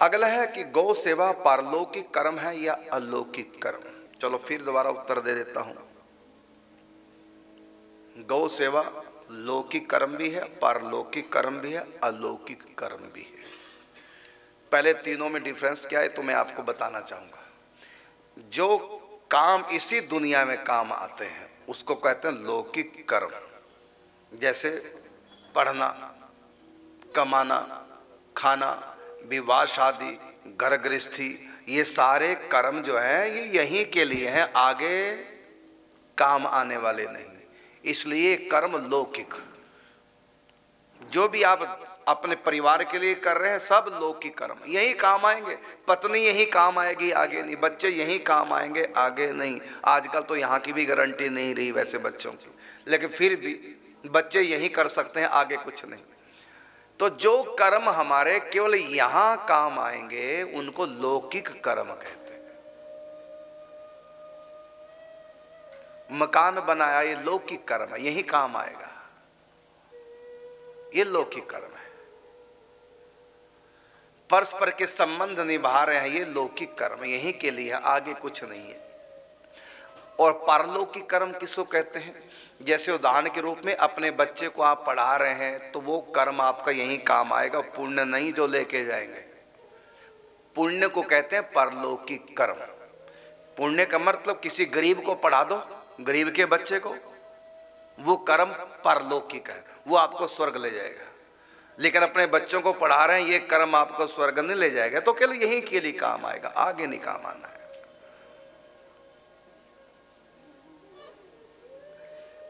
अगला है कि गौ सेवा पारलौकिक कर्म है या अलौकिक कर्म? चलो फिर दोबारा उत्तर दे देता हूँ। गौ सेवा लौकिक कर्म भी है, पारलौकिक कर्म भी है, अलौकिक कर्म भी है। पहले तीनों में डिफरेंस क्या है तो मैं आपको बताना चाहूँगा। जो काम इसी दुनिया में काम आते हैं, उसको कहते हैं लौकिक कर्म। जैसे पढ़ना, कमाना, खाना विवाह शादी घर गृहस्थी ये सारे कर्म जो हैं, ये यहीं के लिए हैं, आगे काम आने वाले नहीं। इसलिए कर्म लौकिक। जो भी आप अपने परिवार के लिए कर रहे हैं, सब लौकिक कर्म। यही काम आएँगे। पत्नी यही काम आएगी, आगे नहीं। बच्चे यही काम आएँगे, आगे नहीं। आजकल तो यहाँ की भी गारंटी नहीं रही वैसे बच्चों की। लेकिन फिर भी बच्चे यही कर सकते हैं, आगे कुछ नहीं। तो जो कर्म हमारे केवल यहाँ काम आएँगे, उनको लौकिक कर्म कहते हैं। मकान बनाया, ये लौकिक कर्म है, यही काम आएगा। ये लौकिक कर्म है। परस्पर के संबंध निभा रहे हैं, ये लौकिक कर्म यही के लिए आगे कुछ नहीं है। और पारलौकिक कर्म किसको कहते हैं? जैसे उदाहरण के रूप में अपने बच्चे को आप पढ़ा रहे हैं तो वो कर्म आपका यही काम आएगा, पुण्य नहीं जो लेके जाएँगे। पुण्य को कहते हैं परलौकिक कर्म। पुण्य का मतलब किसी गरीब को पढ़ा दो, गरीब के बच्चे को। वो कर्म परलौकिक है, वो आपको स्वर्ग ले जाएगा। लेकिन अपने बच्चों को पढ़ा रहे हैं, ये कर्म आपको स्वर्ग नहीं ले जाएगा तो केवल यही के लिए काम आएगा, आगे नहीं काम आना है।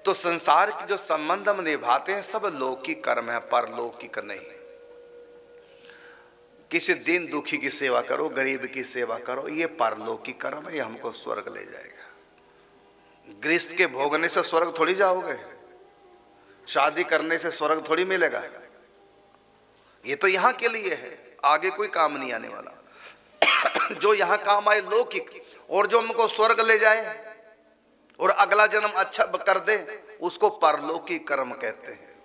तो संसार के जो संबंध हम निभाते हैं, सब लौकिक कर्म है परलौकिक नहीं। किसी दिन दुखी की सेवा करो, गरीब की सेवा करो, ये परलौकिक कर्म है, ये हमको स्वर्ग ले जाएगा। गृहस्थ के भोगने से स्वर्ग थोड़ी जाओगे, शादी करने से स्वर्ग थोड़ी मिलेगा। ये तो यहाँ के लिए है, आगे कोई काम नहीं आने वाला। जो यहाँ काम आए लौकिक, और जो हमको स्वर्ग ले जाए और अगला जन्म अच्छा कर दे, उसको परलौकिक कर्म कहते हैं।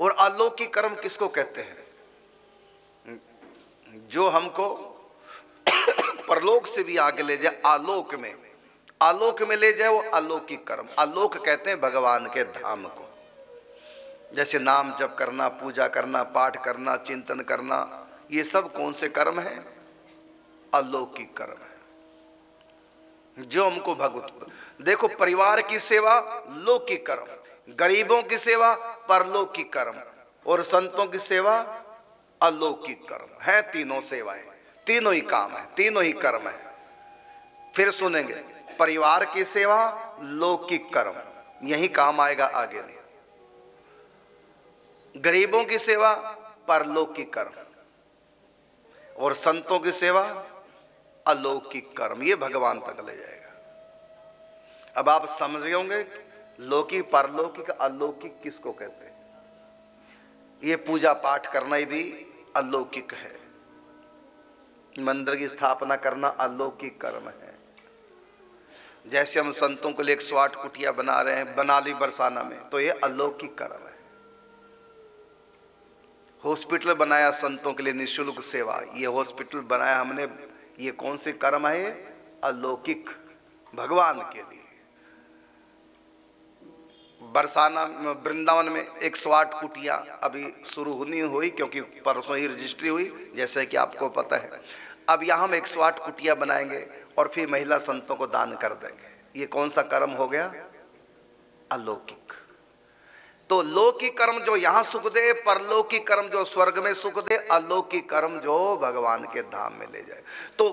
और अलौकिक कर्म किसको कहते हैं? जो हमको परलोक से भी आगे ले जाए, आलोक में। आलोक में ले जाए वो अलौकिक कर्म। आलोक कहते हैं भगवान के धाम को। जैसे नाम जप करना, पूजा करना, पाठ करना, चिंतन करना, ये सब कौन से कर्म है? अलौकिक कर्म है। जो हमको भगवत देखो, परिवार की सेवा, लौकिक कर्म। गरीबों की सेवा, परलौकिक कर्म। और संतों की सेवा, अलौकिक कर्म। है तीनों सेवाएँ। तीनों ही काम है, तीनों ही कर्म है। फिर सुनेंगे, परिवार की सेवा, लौकिक कर्म। यही काम आएगा आगे नहीं। गरीबों की सेवा, परलौकिक कर्म। और संतों की सेवा अलौकिक कर्म, ये भगवान तक ले जाएगा। अब आप समझ गए होंगे लौकिक परलौकिक, अलौकिक किसको कहते हैं? ये पूजा पाठ करना ही भी अलौकिक है। मंदिर की स्थापना करना अलौकिक कर्म है। जैसे हम संतों के लिए एक स्वाट कुटिया बना रहे हैं बना ली बरसाना में तो ये अलौकिक कर्म है। हॉस्पिटल बनाया संतों के लिए निशुल्क सेवा, ये हॉस्पिटल बनाया हमने ये कौन से कर्म है? अलौकिक भगवान के लिए। बरसाना वृंदावन में एक सौ आठ कुटिया अभी शुरू होनी हुई, क्योंकि परसों ही रजिस्ट्री हुई, जैसे कि आपको पता है। अब यहाँ हम एक सौ आठ कुटिया बनाएँगे और फिर महिला संतों को दान कर देंगे। ये कौन सा कर्म हो गया? अलौकिक। तो लौकिक कर्म जो यहाँ सुख दे परलौकिक कर्म जो स्वर्ग में सुख दे अलौकिक कर्म जो भगवान के धाम में ले जाए। तो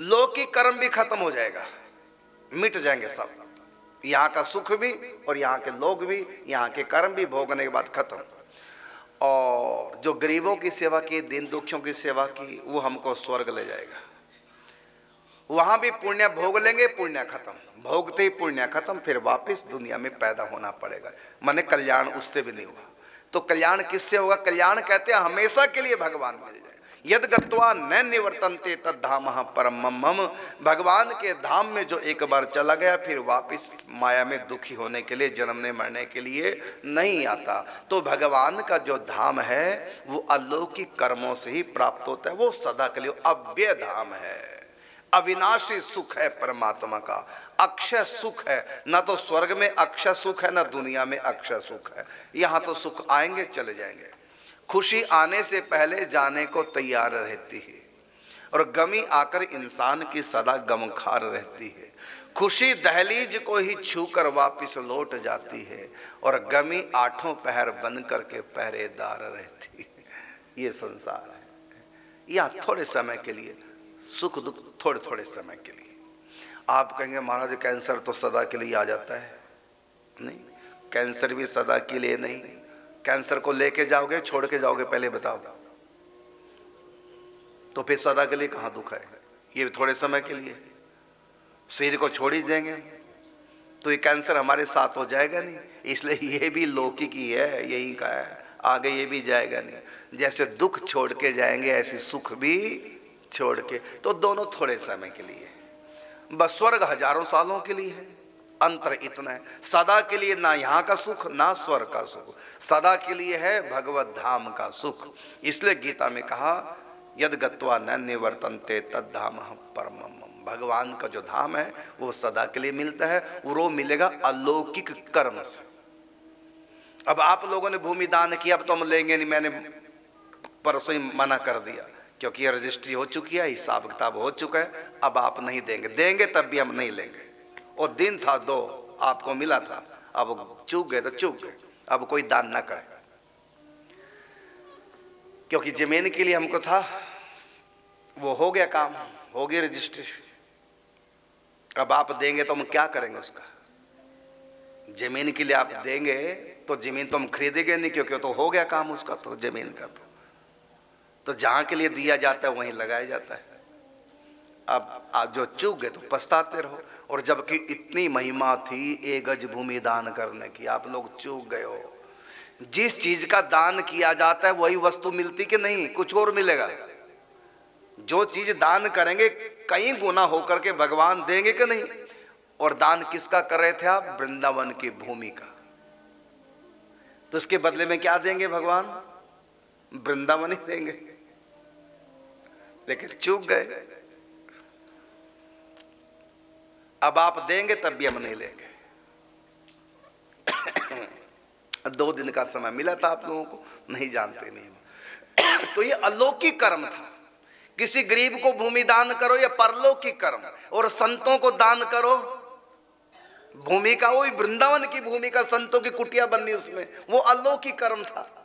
लौकिक कर्म भी खत्म हो जाएगा, मिट जाएँगे सब। यहाँ का सुख भी और यहाँ के लोग भी, यहाँ के कर्म भी भोगने के बाद खत्म। और जो गरीबों की सेवा की, दीन दुखियों की सेवा की, वो हमको स्वर्ग ले जाएगा। वहाँ भी पुण्य भोग लेंगे, पुण्य खत्म। भोगते ही पुण्य खत्म, फिर वापस दुनिया में पैदा होना पड़ेगा। मैंने कल्याण उससे भी नहीं हुआ। तो कल्याण किससे होगा? कल्याण कहते हैं हमेशा के लिए भगवान मिल जाए। यद गत्वा न निवर्तनते तद धाम परम मम भगवान के धाम में जो एक बार चला गया, फिर वापस माया में दुखी होने के लिए जन्मने मरने के लिए नहीं आता। तो भगवान का जो धाम है, वो अलौकिक कर्मों से ही प्राप्त होता है। वो सदा के लिए अव्यय धाम है। अविनाशी सुख है परमात्मा का। अक्षय सुख है। ना तो स्वर्ग में अक्षय सुख है, ना दुनिया में अक्षय सुख है। यहाँ तो सुख आएँगे, चले जाएँगे। खुशी आने से पहले जाने को तैयार रहती है। और गमी आकर इंसान की सदा गमखार रहती है। खुशी दहलीज को ही छूकर वापस लौट जाती है। और गमी आठों पहर बन करके पहरेदार रहती है। ये संसार है। या थोड़े समय के लिए सुख दुख थोड़े थोड़े समय के लिए। आप कहेंगे, महाराज, कैंसर तो सदा के लिए आ जाता है। नहीं, कैंसर भी सदा के लिए नहीं। कैंसर को लेके जाओगे, छोड़ के जाओगे, पहले बताओ। तो फिर सदा के लिए कहाँ दुख है? ये थोड़े समय के लिए। शरीर को छोड़ ही देंगे। तो ये कैंसर हमारे साथ हो जाएगा नहीं। इसलिए ये भी लौकिक ही है, यही का है। आगे ये भी जाएगा नहीं। जैसे दुख छोड़ के जाएँगे, ऐसे सुख भी छोड़ के तो दोनों थोड़े समय के लिए। बस स्वर्ग हज़ारों सालों के लिए है। अंतर इतना है। सदा के लिए ना यहाँ का सुख, ना स्वर्ग का सुख। सदा के लिए है भगवत धाम का सुख। इसलिए गीता में कहा, यद गत्वा न निवर्तनते तद धाम परम भगवान का जो धाम है, वो सदा के लिए मिलता है। वो मिलेगा अलौकिक कर्म से। अब आप लोगों ने भूमि दान किया, अब तो हम लेंगे नहीं। मैंने परसों ही मना कर दिया। क्योंकि ये रजिस्ट्री हो चुकी है, हिसाब किताब हो चुका है, अब आप नहीं देंगे। देंगे तब भी हम नहीं लेंगे। और दिन था, दो आपको मिला था, अब चूक गए तो चूक गए, अब कोई दान ना करे। क्योंकि ज़मीन के लिए हमको था, वो हो गया काम, हो गई रजिस्ट्री। अब आप देंगे तो हम क्या करेंगे उसका? ज़मीन के लिए आप देंगे तो ज़मीन तो हम खरीदेंगे नहीं, क्योंकि तो हो गया काम उसका तो ज़मीन का तो। तो जहाँ के लिए दिया जाता है, वहीं लगाया जाता है। अब आप जो चूक गए तो पछताते रहो। और जबकि इतनी महिमा थी एक गज भूमि दान करने की, आप लोग चूक गए हो। जिस चीज़ का दान किया जाता है, वही वस्तु मिलती कि नहीं? कुछ और मिलेगा। जो चीज़ दान करेंगे, कई गुना होकर के भगवान देंगे कि नहीं? और दान किसका कर रहे थे आप? वृंदावन की भूमि का। तो उसके बदले में क्या देंगे भगवान? वृंदावन ही देंगे। लेकिन चूक गए। अब आप देंगे तब भी हम नहीं लेंगे। दो दिन का समय मिला था आप लोगों को, नहीं जानते नहीं तो ये अलौकिक कर्म था। किसी गरीब को भूमि दान करो या परलौकिक कर्म, और संतों को दान करो। भूमि का वही वृंदावन की भूमि का संतों की कुटिया बननी उसमें। वो अलौकिक कर्म था।